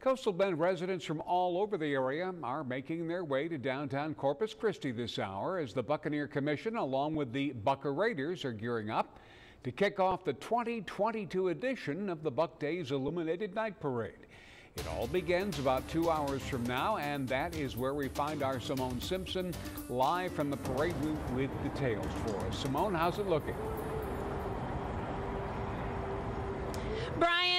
Coastal Bend residents from all over the area are making their way to downtown Corpus Christi this hour as the Buccaneer Commission, along with the Bucaraiders, are gearing up to kick off the 2022 edition of the Buc Days Illuminated Night Parade. It all begins about two hours from now, and that is where we find our Simone Simpson live from the parade route with details for us. Simone, how's it looking?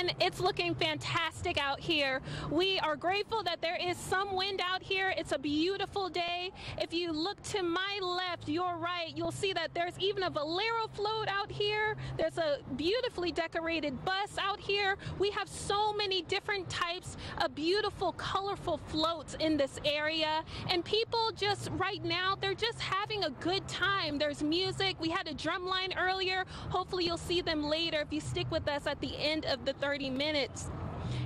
Brian, it's looking fantastic out here. We are grateful that there is some wind out here. It's a beautiful day. If you look to my left, your right, you'll see that there's even a Valero float out here. There's a beautifully decorated bus out here. We have so many different types of beautiful, colorful floats in this area. And people just right now, they're just having a good time. There's music. We had a drum line earlier. Hopefully, you'll see them later if you stick with us at the end of the 30 minutes.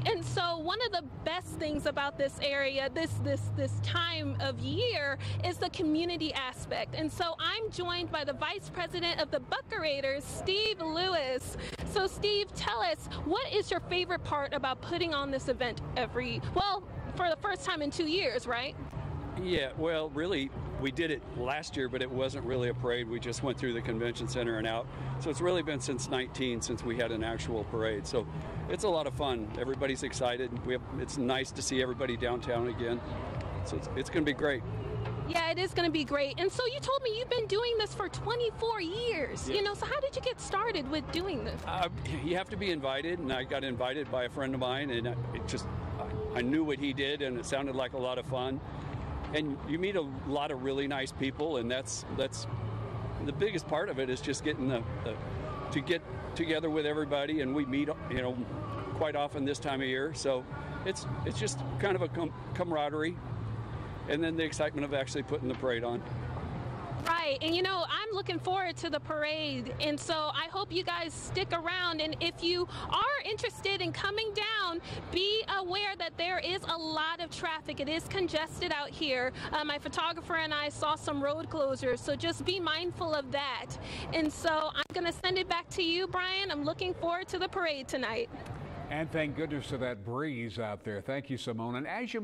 And so one of the best things about this area, this this this time of year, is the community aspect. And so I'm joined by the Vice President of the Bucaraiders, Steve Lewis. So Steve, tell us what is your favorite part about putting on this event every well, for the first time in two years, right? Yeah, well, really, we did it last year, but it wasn't really a parade. We just went through the convention center and out. So it's really been since 19 since we had an actual parade. So it's a lot of fun. Everybody's excited. We have, it's nice to see everybody downtown again. So it's, it's going to be great. Yeah, it is going to be great. And so you told me you've been doing this for 24 years. You know, so how did you get started with doing this? Uh, you have to be invited, and I got invited by a friend of mine, and it just I knew what he did, and it sounded like a lot of fun and you meet a lot of really nice people, and that's that's the biggest part of it is just getting the, the to get together with everybody, and we meet you know quite often this time of year, so it's it's just kind of a com- camaraderie, and then the excitement of actually putting the parade on. Right. And you know, I'm looking forward to the parade. And so I hope you guys stick around. And if you are interested in coming down, be aware that there is a lot of traffic. It is congested out here. Uh, my photographer and I saw some road closures. So just be mindful of that. And so I'm going to send it back to you, Brian. I'm looking forward to the parade tonight. And thank goodness for that breeze out there. Thank you, Simone. And as you